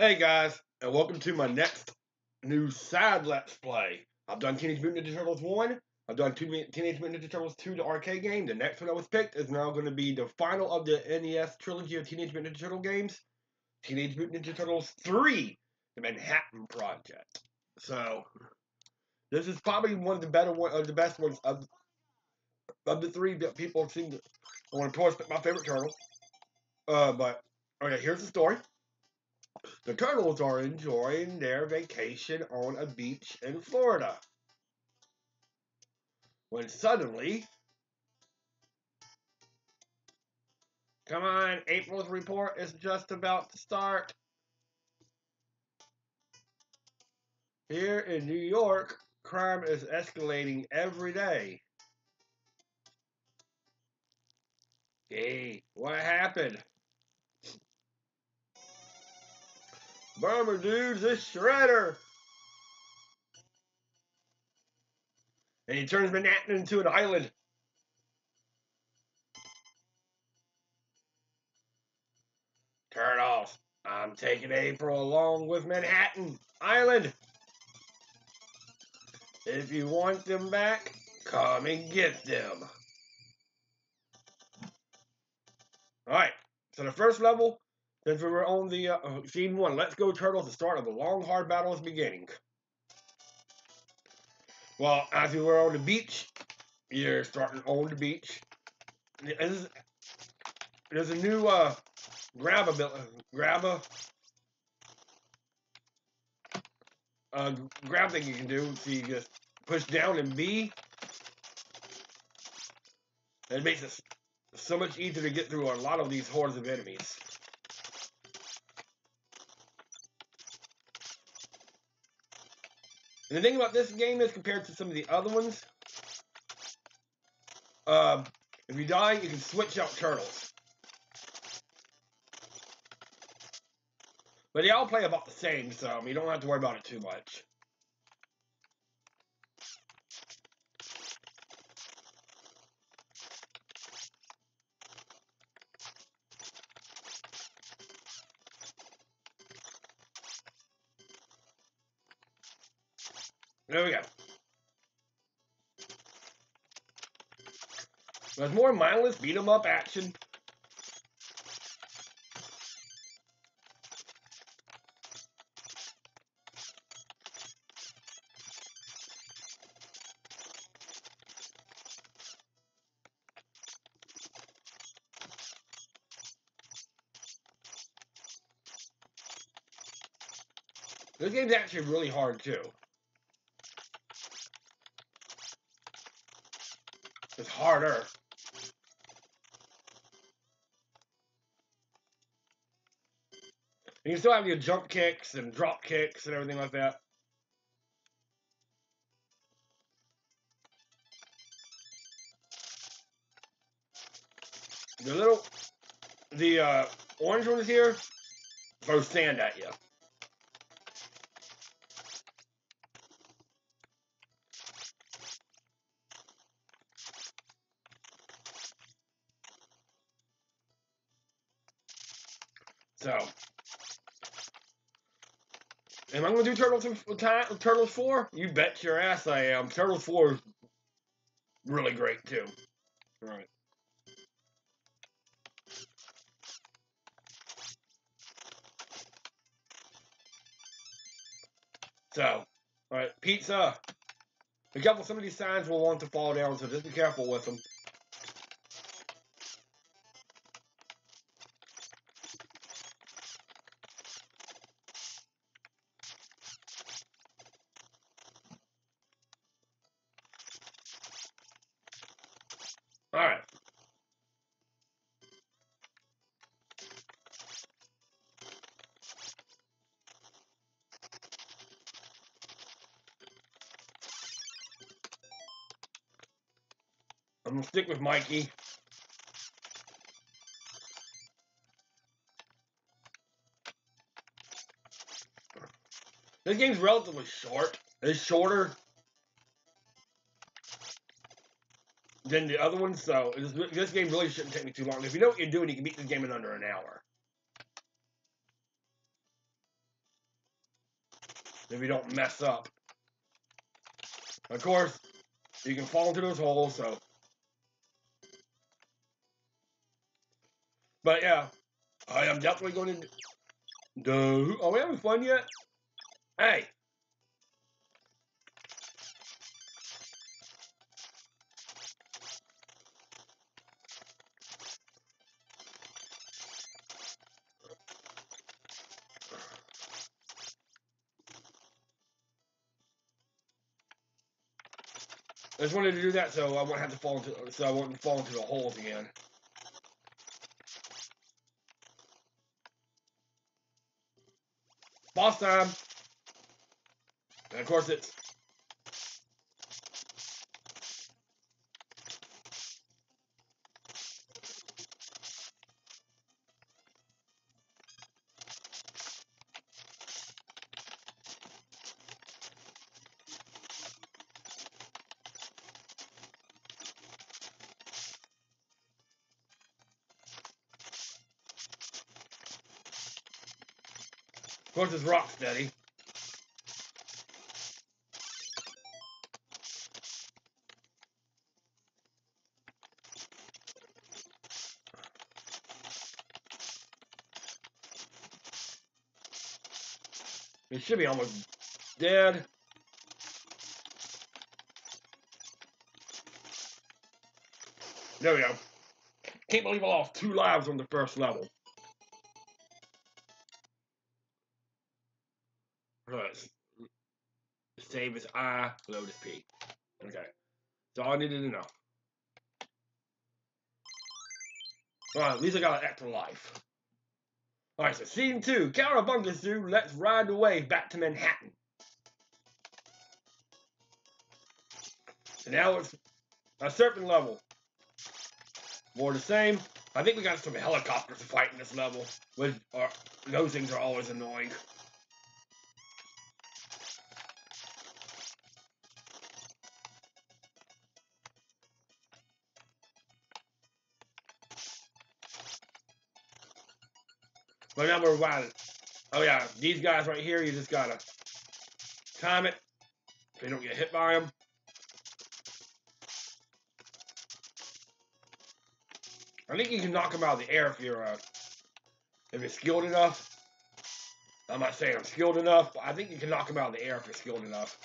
Hey guys, and welcome to my next new side Let's Play. I've done Teenage Mutant Ninja Turtles 1, I've done Teenage Mutant Ninja Turtles 2, the arcade game. The next one that was picked is now going to be the final of the NES trilogy of Teenage Mutant Ninja Turtle games, Teenage Mutant Ninja Turtles 3, the Manhattan Project. So, this is probably one of the better one, of the best ones of, of the three that people have seen. I want to my favorite turtle. Uh, but, okay, here's the story. The turtles are enjoying their vacation on a beach in Florida. When suddenly, come on, April's report is just about to start. Here in New York, crime is escalating every day. Hey, what happened? Bummer, dudes, this Shredder. And he turns Manhattan into an island. Turn off. I'm taking April along with Manhattan Island. If you want them back, come and get them. Alright, so the first level since we were on the uh, scene one, let's go turtles. The start of the long, hard battle is beginning. Well, as we were on the beach, you're starting on the beach. There's, a new uh, grab a grab a uh, grab thing you can do. So you just push down and B. It makes it so much easier to get through a lot of these hordes of enemies. And the thing about this game is, compared to some of the other ones, uh, if you die, you can switch out turtles. But they all play about the same, so you don't have to worry about it too much. There we go. There's more mindless beat 'em up action. This game's actually really hard too. It's harder. And you still have your jump kicks and drop kicks and everything like that. The little, the uh, orange ones here throw sand at you. So, am I going to do Turtles Turtles Four? You bet your ass I am. Turtles Four is really great too. All right. So, all right, pizza. Be careful, some of these signs will want to fall down, so just be careful with them. I'm gonna stick with Mikey. This game's relatively short. It's shorter than the other ones, so this, this game really shouldn't take me too long. If you know what you're doing, you can beat this game in under an hour. if you don't mess up. Of course, you can fall into those holes, so. But yeah, I am definitely going to do. Are we having fun yet? Hey, I just wanted to do that so I won't have to fall into so I wouldn't fall into the holes again. Boss time! And of course it's course, it's Rocksteady. It should be almost dead. There we go. Can't believe I lost two lives on the first level. Save as I, load P. Okay. So all I needed to know. Alright, at least I got an extra life. Alright, so scene two, Cowabunga Zoo, let's ride away back to Manhattan. So now it's a surfing level. More the same. I think we got some helicopters to fight in this level. Which are, uh, those things are always annoying. Remember it. Oh yeah, these guys right here, you just gotta time it so you don't get hit by them. I think you can knock them out of the air if you're uh, if you're skilled enough. I'm not saying I'm skilled enough, but I think you can knock them out of the air if you're skilled enough.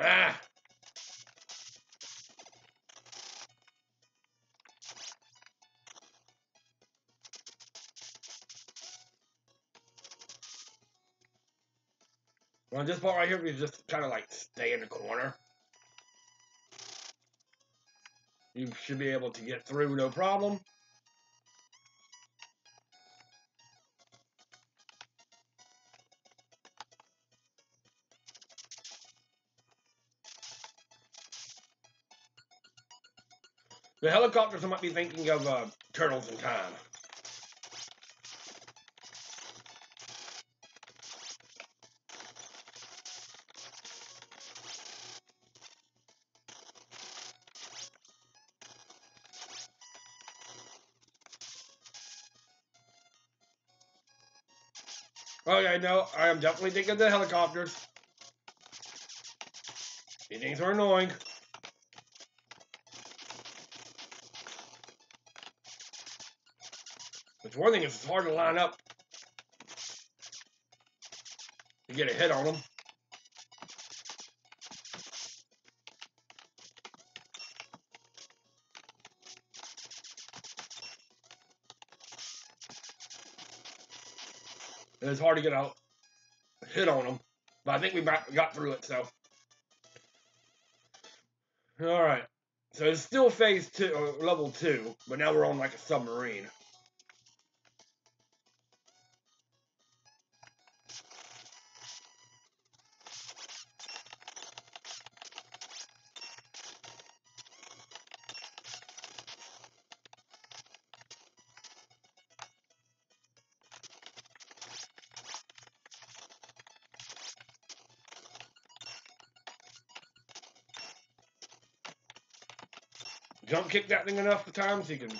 Ah! Well, this part right here, we just kind of like stay in the corner. You should be able to get through no problem. The helicopters might be thinking of uh, Turtles in Time. Oh yeah, no, I am definitely thinking of the helicopters. These things are annoying. Which one thing is it's hard to line up to get a hit on them. And it's hard to get a hit on them. But I think we got through it, so. Alright. So it's still phase two, uh, level two, but now we're on like a submarine. Jump kick that thing enough times, he can.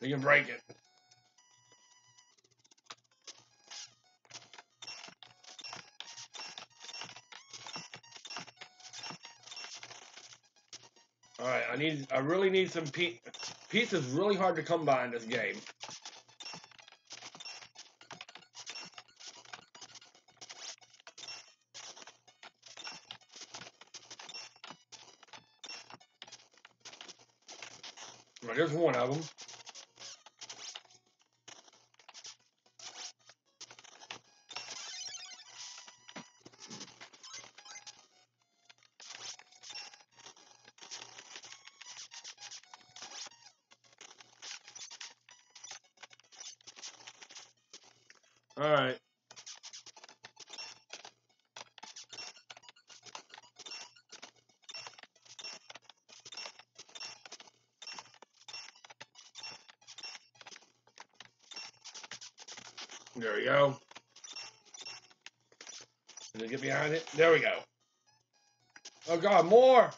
He can break it. All right, I need. I really need some. Pete's is really hard to come by in this game. There's one of them. All right. There we go. And then get behind it. There we go. Oh god, more!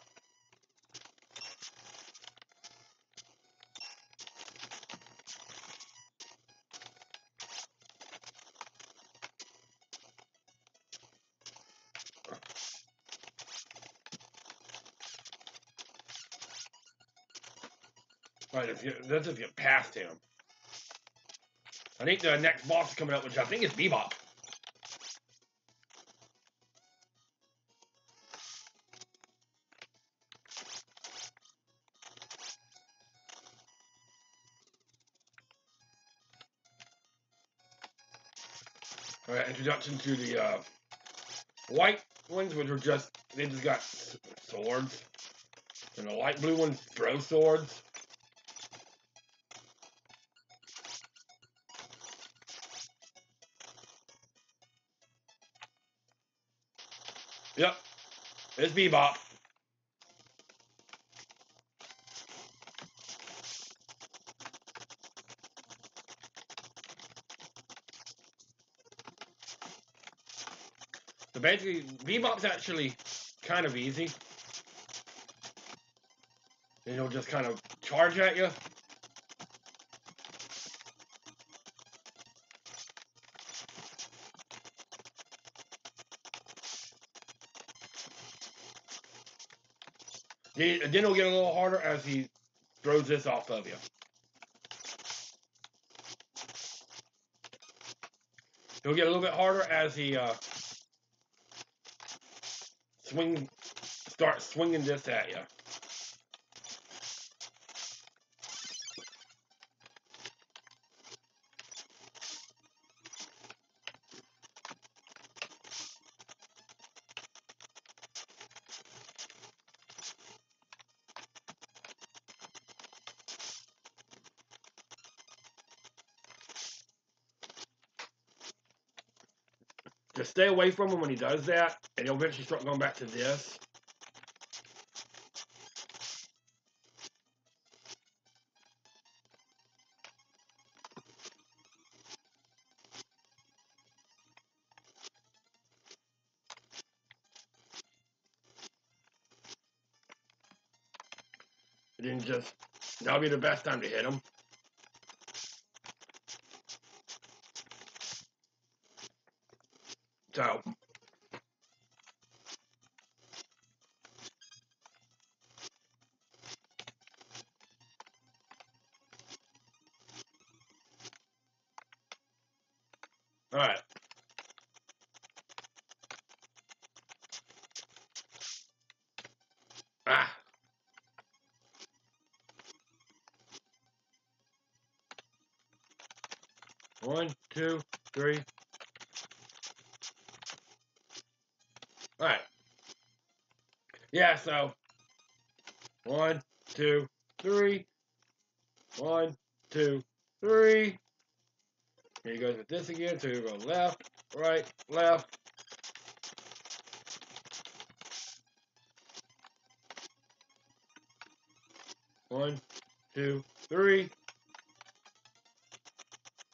Right, let's, get, let's just get past him. I think the next boss is coming up, which I think is Bebop. Alright, introduction to the uh, white ones, which are just, they just got swords. And the light blue ones throw swords. Yep. It's Bebop. So basically, Bebop's actually kind of easy. He'll just kind of charge at you. Then it'll get a little harder as he throws this off of you. He'll get a little bit harder as he uh, swing, start swinging this at you. Just stay away from him when he does that, and he'll eventually start going back to this. And then just, that'll be the best time to hit him. So, all right. Ah. One, two, three, Yeah, so one, two, three. One, two, three. Here he goes with this again. So you go left, right, left. One, two, three.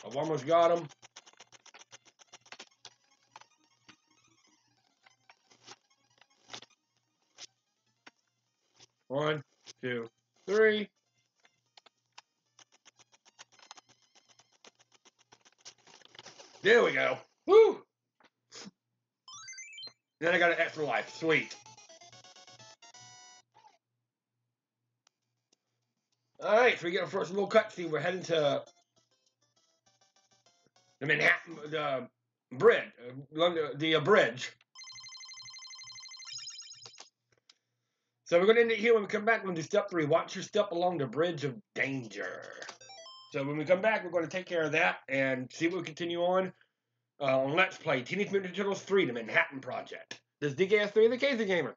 I've almost got him. Two, three. There we go. Woo! Then I got an extra life. Sweet. Alright, so we get our first little cutscene. We're heading to the Manhattan, the bridge, uh, the uh, bridge. So we're going to end it here. When we come back, we're going to do step three. Watch your step along the bridge of danger. So when we come back, we're going to take care of that and see what we continue on uh, on Let's Play Teenage Mutant Ninja Turtles 3, The Manhattan Project. This is DKS3, the Casey Gamer.